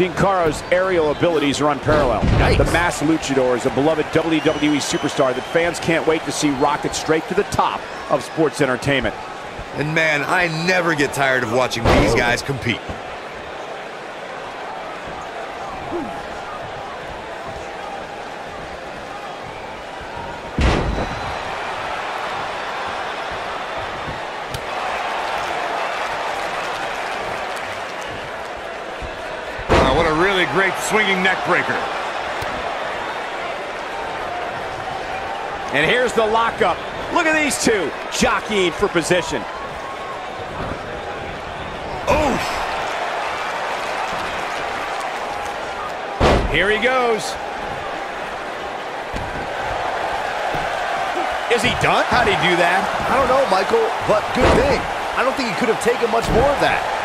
Sin Cara's aerial abilities are unparalleled. Nice. The mass luchador is a beloved WWE superstar that fans can't wait to see rocket straight to the top of sports entertainment. And man, I never get tired of watching these guys compete. Oh, what a really great swinging neck breaker. And here's the lockup. Look at these two jockeying for position. Oh, Here he goes. Is he done? How'd he do that? I don't know, Michael, but good thing. I don't think he could have taken much more of that.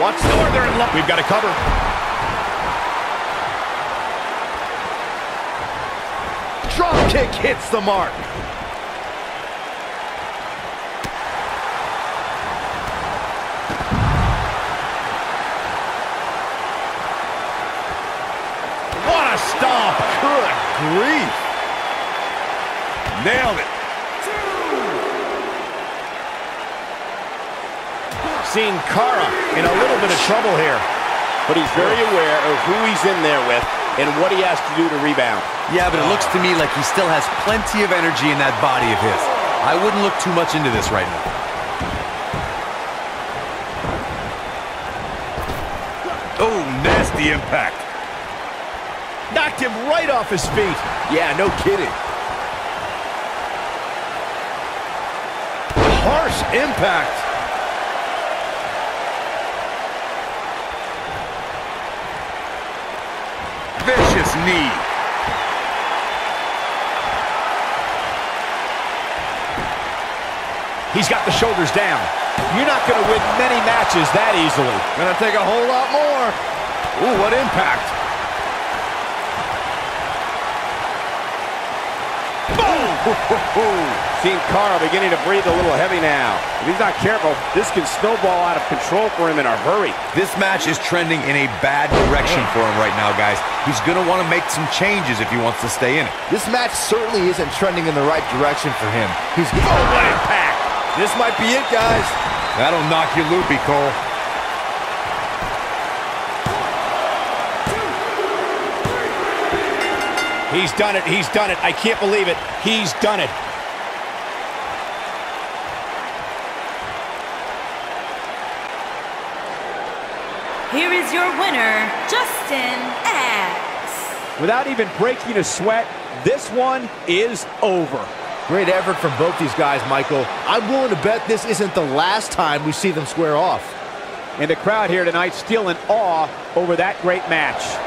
Watch Northern. We've got to cover. Drop kick hits the mark. What a stomp. Good grief. nailed it. Sin Cara in a little bit of trouble here. But he's very aware of who he's in there with and what he has to do to rebound. Yeah, but it looks to me like he still has plenty of energy in that body of his. I wouldn't look too much into this right now. Oh, nasty impact. Knocked him right off his feet. Yeah, no kidding. Harsh impact. Vicious knee. He's got the shoulders down. You're not going to win many matches that easily. Gonna take a whole lot more. Ooh, what impact. Sin Cara beginning to breathe a little heavy now. If he's not careful, this can snowball out of control for him in a hurry. This match is trending in a bad direction for him right now, guys. He's going to want to make some changes if he wants to stay in it. This match certainly isn't trending in the right direction for him. He's oh, what impact! This might be it, guys. That'll knock you loopy, Cole. He's done it. He's done it. I can't believe it. He's done it. Here is your winner, Justin X. Without even breaking a sweat, this one is over. Great effort from both these guys, Michael. I'm willing to bet this isn't the last time we see them square off. And the crowd here tonight still in awe over that great match.